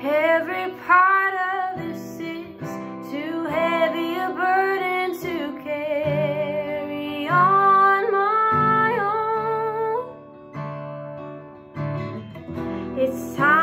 Every part of this is too heavy a burden to carry on my own. It's time.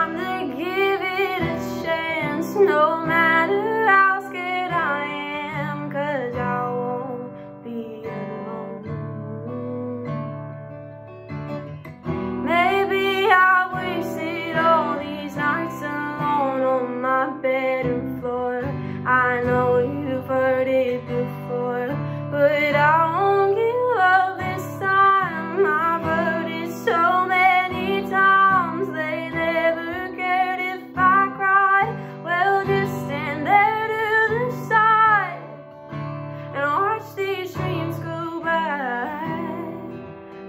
but I won't give up this time. I've heard it so many times, they never cared if I cried. Well, just stand there to the side and watch these dreams go by.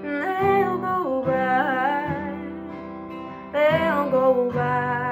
And they'll go by, they'll go by.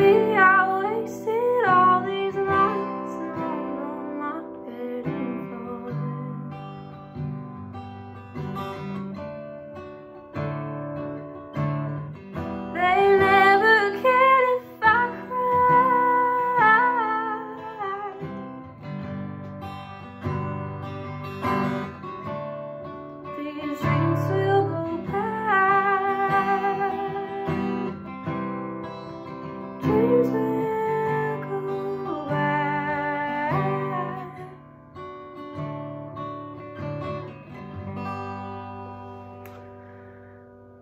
be